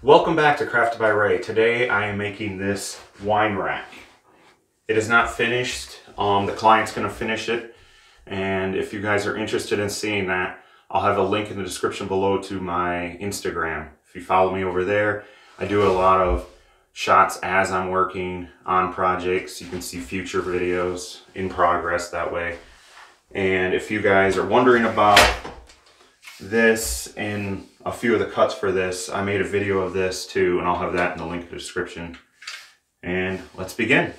Welcome back to Crafted by Ray. Today I am making this wine rack. It is not finished. Um, the client's going to finish it. And if you guys are interested in seeing that, I'll have a link in the description below to my Instagram. If you follow me over there, I do a lot of shots as I'm working on projects. You can see future videos in progress that way. And if you guys are wondering about this and a few of the cuts for this, I made a video of this too, and I'll have that in the link in the description. And let's begin.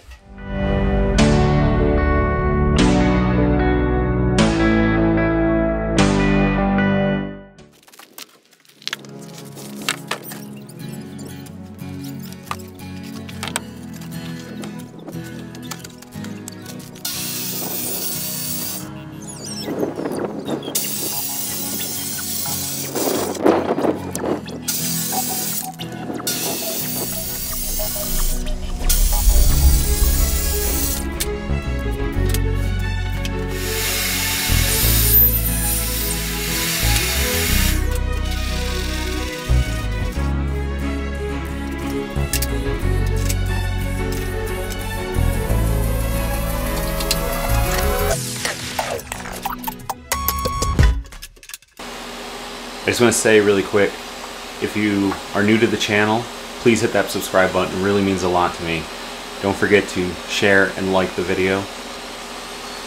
Just want to say really quick, if you are new to the channel, please hit that subscribe button. It really means a lot to me. Don't forget to share and like the video.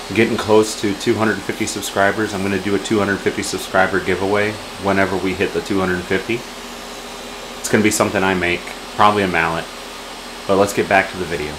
I'm getting close to 250 subscribers. I'm going to do a 250 subscriber giveaway whenever we hit the 250. It's going to be something I make, probably a mallet. But let's get back to the video.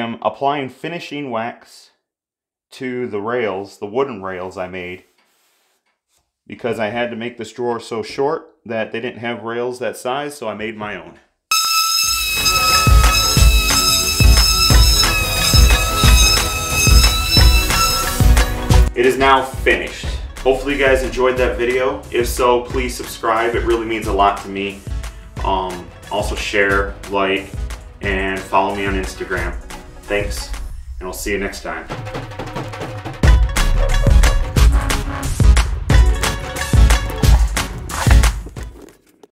Am applying finishing wax to the rails, the wooden rails I made, because I had to make this drawer so short that they didn't have rails that size, so I made my own. It is now finished. Hopefully you guys enjoyed that video. If so, please subscribe. It really means a lot to me. Um, also share, like, and follow me on Instagram. Thanks, and I'll see you next time.